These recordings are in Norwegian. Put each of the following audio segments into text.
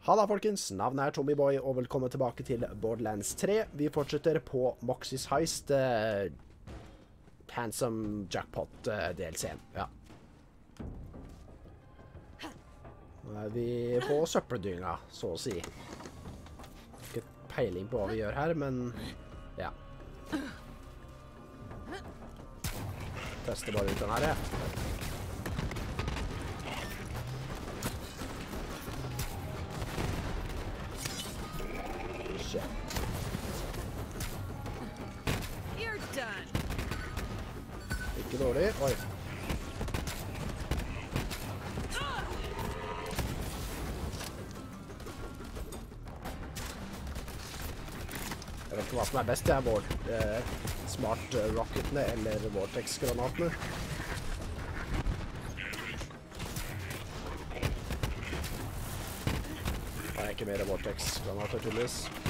Halla, folkens. Navnet er Tommyboy, og velkommen tilbake til Borderlands 3. Vi fortsetter på Moxys Heist. Uh, Handsome Jackpot-DLC-en. ja. Nå er vi på søppeldynga, så å si. Ikke peiling på hva vi gjør her, men ja. Tester bare ut den her, jeg. Shit. Ikke dårlig. Oi. Jeg vet ikke hva som er best, jeg. Vår, eh, smart rocketene eller Vortex-granatene. Jeg ikke mer Vortex-granater, tydeligvis?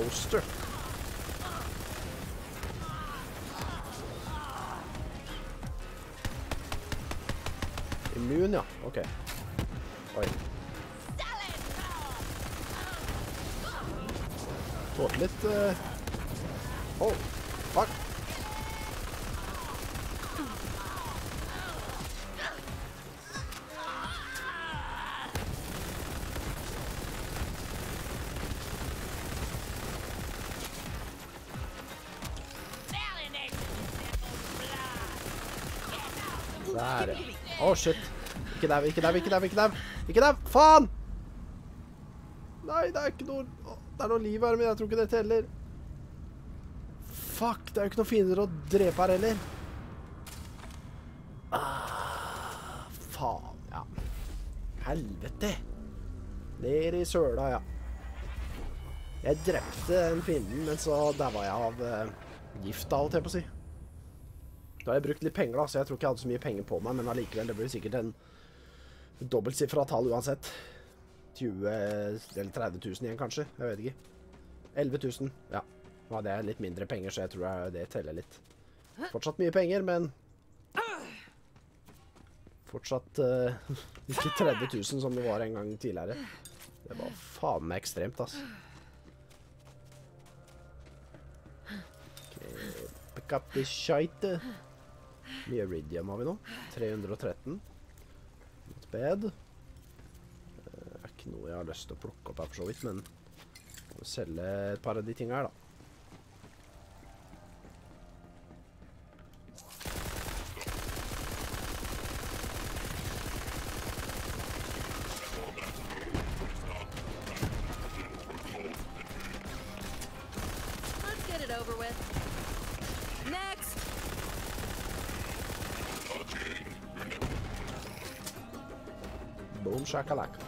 Roaster. Immun, ja. OK. Oi. Tålte litt uh... Oh, fuck. oh. Å, shit. Ikke dau, ikke dau, ikke dau. ikke dau! Ikke dau! faen! Nei, det er ikke noe... Å, Det er noe liv her, men jeg tror ikke det teller. Fuck, det er jo ikke noen finere å drepe her heller. Ah, faen, ja. Helvete. Ned i søla, ja. Jeg drepte en fienden, men så daua jeg av uh, gift, holdt jeg på å si. Da har jeg brukt litt penger, da, så jeg tror ikke jeg hadde så mye penger på meg, men allikevel, det blir sikkert en dobbeltsifra tall uansett. 20 eller 30 000 igjen, kanskje. Jeg vet ikke. 11 000, ja. Nå hadde jeg litt mindre penger, så jeg tror det teller litt. Fortsatt mye penger, men Fortsatt uh, ikke 30 000 som det var en gang tidligere. Det var faen meg ekstremt, altså. Okay, pick up the shite. Mye iridium har vi nå. 313. Not bad. Det er ikke noe jeg har lyst til å plukke opp her for så vidt, men vi selge et par av de tingene her, da. Shakalaka.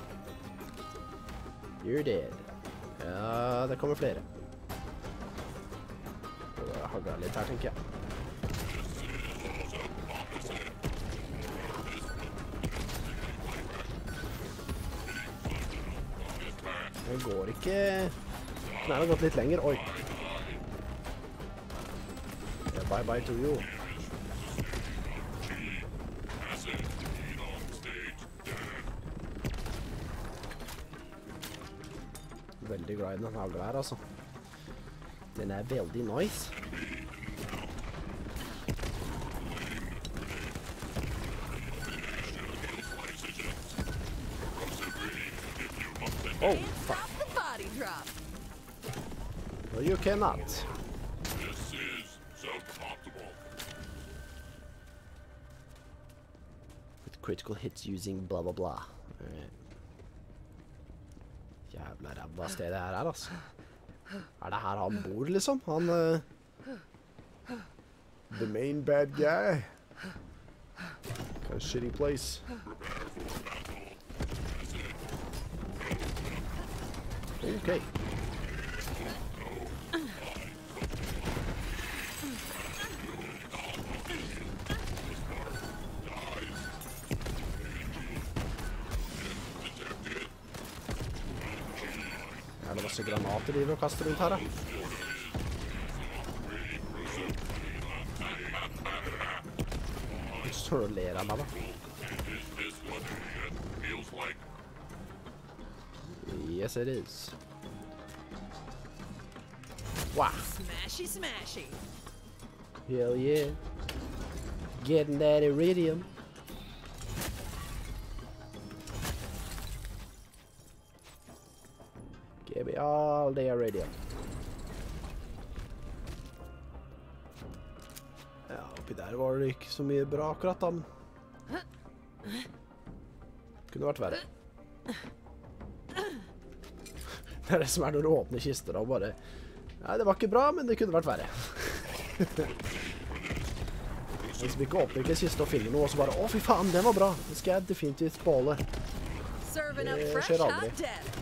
You're dead. Ja, det kommer flere. Jeg det hagler litt her, tenker jeg. Det går ikke Den har gått litt lenger. Oi. Bye bye to you. I den havla her, altså. Den er veldig nice. Oh, fuck. No, you cannot. This is suboptimal. With critical hits using blah blah blah. jævla ræva sted det her er, altså. Er det her han bor, liksom? Han uh... The main bad guy. Kind of shitty place. Okay. Masse granater driver og kaster rundt her, da? Ler av meg. Is this what it feels like? Yes, it is. Wow. Smashy, smashy. Hell yeah. Getting that iridium. All day already. Ja, oppi der var det ikke så mye bra akkurat, da. Kunne vært verre. Det er det som er når du åpner kister og bare Nei, det var ikke bra, men det kunne vært verre. Hvis vi ikke åpner ikke kiste og finner noe, og så bare Å, fy faen, den var bra! Det skal jeg definitivt beholde. Det up fresh skjer aldri.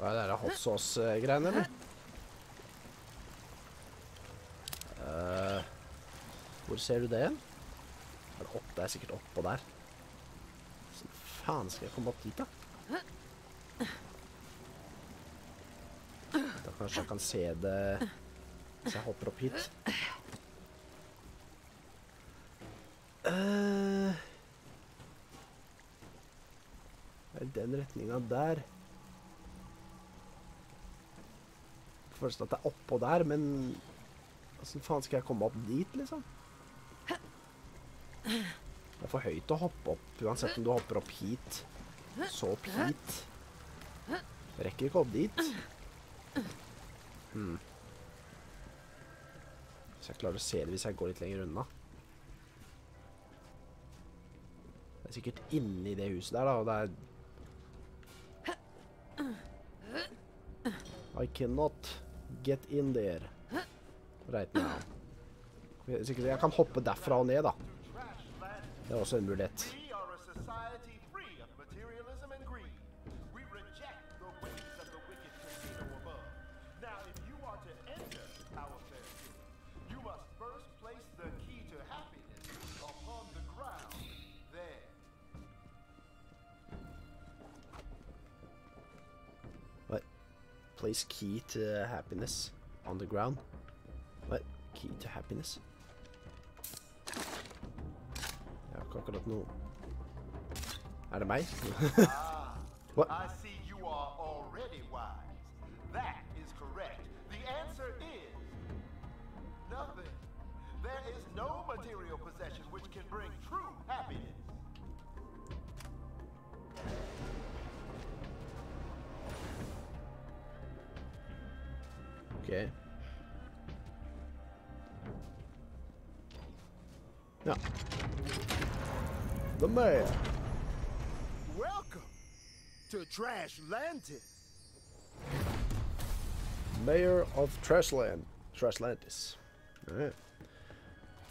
Hva er det der hot sauce-greiene, eller? Uh, hvor ser du det igjen? Er det opp? Det er sikkert oppå der. Hvordan faen skal jeg komme opp dit, da? Da kanskje jeg kan se det hvis jeg hopper opp hit. Uh, er det den retninga der? Føles det at det er oppå der, men Åssen faen skal jeg komme opp dit, liksom? Det er for høyt å hoppe opp, uansett om du hopper opp hit. Så opp hit. Jeg rekker ikke opp dit. Hmm. Så jeg klarer å se det hvis jeg går litt lenger unna. Det er sikkert inni det huset der, da, og det er I cannot get in there right now. Jeg- kan hoppe derfra og ned, da. Det er også en mulighet. Place key to happiness on the ground. What? Key to happiness? Jeg har ikke akkurat noe Er? What? I see you are already wise. That is correct. The answer is nothing. There is no material Ok. Ja. The mayor. Welcome to Trashlantis. Mayor of Trashland. Trashlantis. Ja.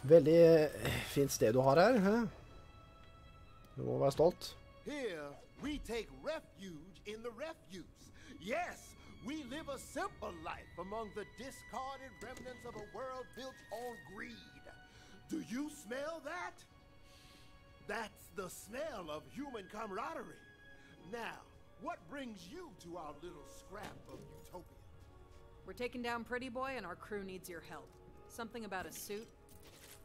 Veldig eh, fint sted du har her. Hæ? Du må være stolt. Here, we take refuge in the refuse. Yes, we live a simple life among the discarded remnants of a world built on greed. Do you smell that? That's the smell of human camaraderie. Now, what brings you to our little scrap of utopia? We're taking down Pretty Boy, and our crew needs your help. Something about a suit?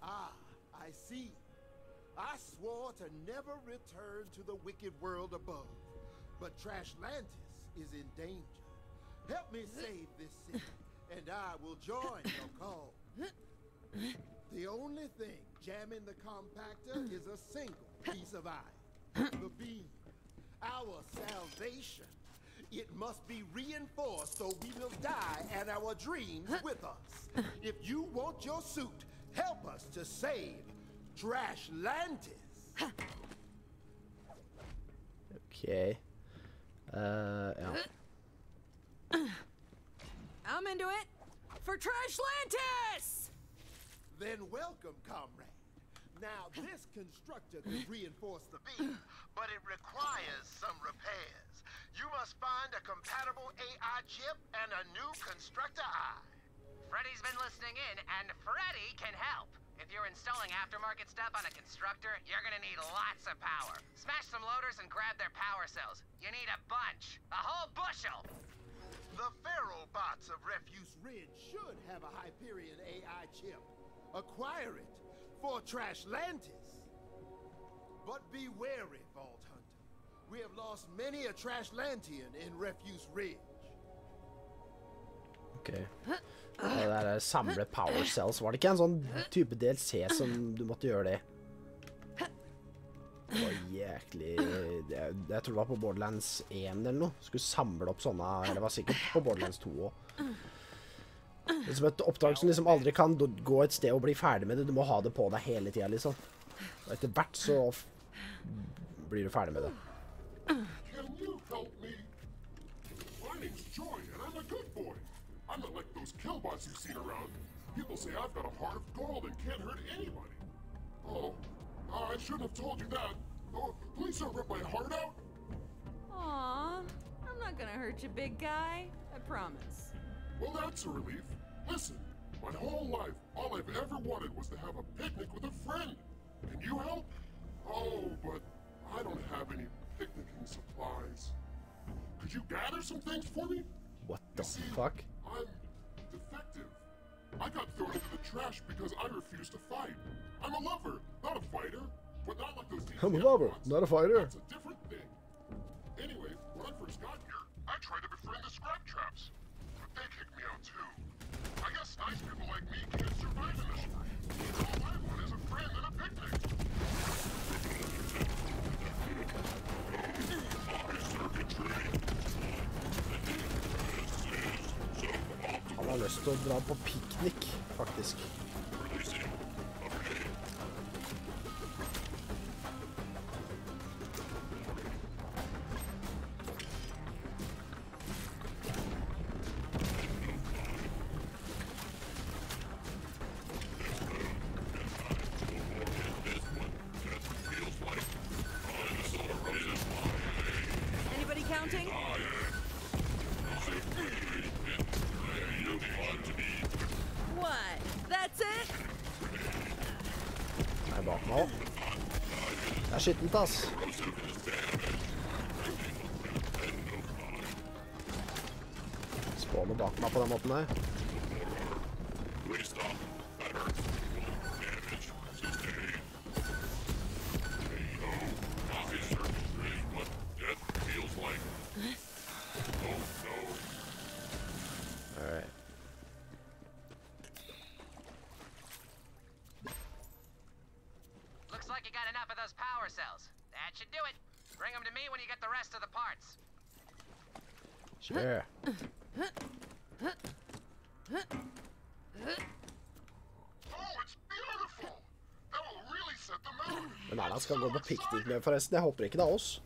Ah, I see. I swore to never return to the wicked world above. But Trashlantis is in danger. Help me save this city, and I will join your call. The only thing jamming the compactor is a single piece of iron. The beam. Our salvation. It must be reinforced so we will die and our dreams with us. If you want your suit, help us to save Trashlantis. OK. Eh, ja. I'm into it. For Trashlantis! Then welcome, comrade. Now, this constructor can reinforce the beam, but it requires some repairs. You must find a compatible AI chip and a new constructor eye. Freddy's been listening in, and Freddy can help. If you're installing aftermarket stuff on a constructor, you're gonna need lots of power. Smash some loaders and grab their power cells. You need a bunch. A whole bushel. The feral bots of Refuse Ridge should have a Hyperion AI chip. Acquire it for Trashlantis. But be wary, Vault Hunter. We have lost many a Trashlantian in Refuse Ridge. OK. Det der er samle power cells. Var det ikke en sånn type DLC som du måtte gjøre det? Det var jæklig jeg, Jeg tror det var på Borderlands 1 eller noe. Skulle samle opp sånne Eller var sikkert på Borderlands 2 òg. Er et oppdrag som liksom aldri kan gå et sted og bli ferdig med det. Du må ha det på deg hele tida, liksom. Og etter hvert så blir du ferdig med det. I'm not like those killbots you've seen around. People say I've got a heart of gold and can't hurt anybody. Oh, I shouldn't have told you that. Oh, please don't rip my heart out. Aw, I'm not gonna hurt you, big guy. I promise. Well, that's a relief. Listen, my whole life, all I've ever wanted was to have a picnic with a friend. Can you help? Oh, but I don't have any picnicking supplies. Could you gather some things for me? What the fuck? I'm defective. I got thrown into the trash because I refused to fight. I'm a lover, not a fighter. But not like those I'm a lover, not a fighter. That's a different thing. Anyway, when I first got here, I tried to befriend the scrap traps. But they kicked me out too. I guess nice people like me can't survive in this. All I want is a friend and a picnic. Han har lyst til å dra på piknik, faktisk. Det er skittent, ass. Spåner bak meg på den måten der. Get the rest of the parts. Sure. Oh, it's beautiful. That will really set the mood. Hvem er han skal gå på piknik med, forresten? Jeg håper ikke det er oss.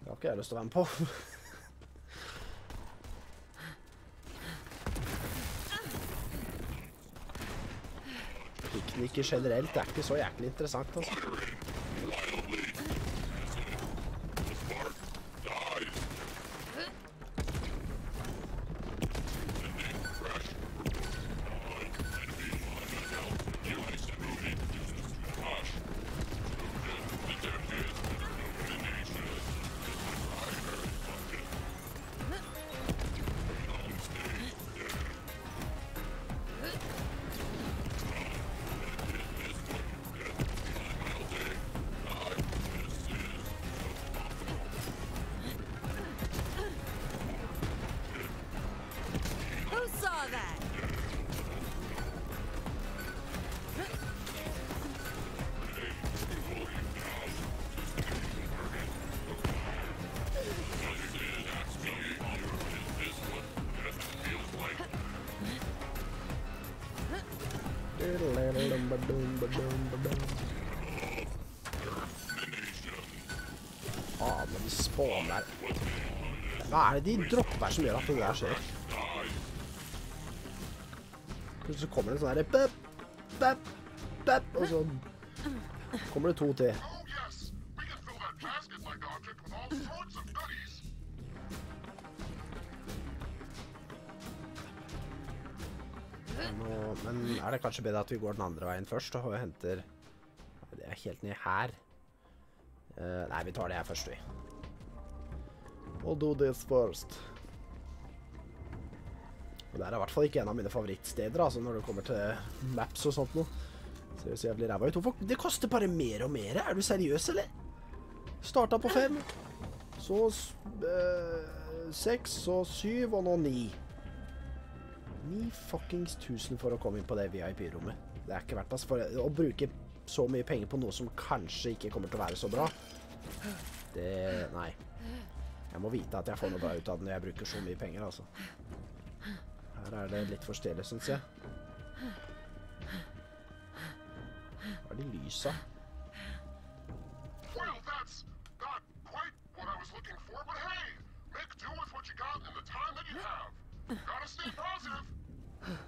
Det har ikke jeg lyst til å være med på. Pikniker generelt er ikke så jæklig interessant, altså. saw that. Ah, Hva er det de dropper som gjør at det der skjer? Plutselig kommer det en sånn herre bep, bep, bep, Og så kommer det to til. Men er det kanskje bedre at vi går den andre veien først og henter Det er helt ned her. Uh, nei, vi tar det her først, vi. We'll do this first. Og det er i hvert fall ikke en av mine favorittsteder, altså, når det kommer til maps og sånt noe. Ser jo så jævlig ræva ut. Hvorfor? Det koster bare mer og mer. Er du seriøs, eller? Starta på fem, så eh, seks, så syv, og nå ni. Ni fuckings tusen for å komme inn på det VIP-rommet. Det er ikke verdt altså, for å bruke så mye penger på noe som kanskje ikke kommer til å være så bra. Det Nei. Jeg må vite at jeg får noe bra ut av det når jeg bruker så mye penger, altså. Her er det litt for stille, syns jeg. Hva er de lysa?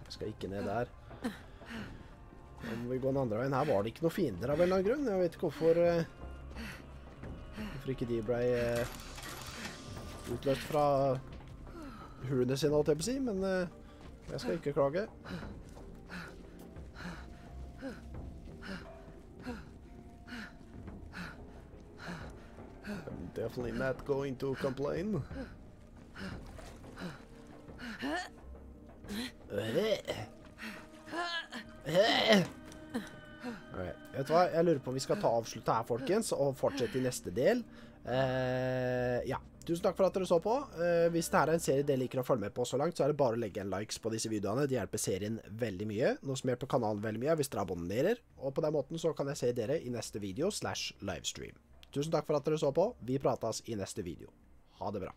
Jeg skal ikke ned der. Nå må vi gå den andre veien. Her var det ikke noen fiender av en eller annen grunn. Jeg vet ikke hvorfor eh, Hvorfor ikke de ble eh, utløst fra hulene sine, holdt jeg på å si. Men eh, jeg skal ikke klage. I'm definitely not going to complain. Vet du hva? Jeg lurer på om vi skal ta avslutte her, folkens, og fortsette i neste del. Uh, ja. Tusen takk for at dere så på. Eh, hvis dette er en serie dere liker å følge med på så langt, så er det bare å legge en likes på disse videoene. De hjelper serien veldig mye. Noe som hjelper kanalen veldig mye, hvis dere abonnerer. Og på den måten så kan jeg se dere i neste video slash livestream. Tusen takk for at dere så på. Vi prates i neste video. Ha det bra.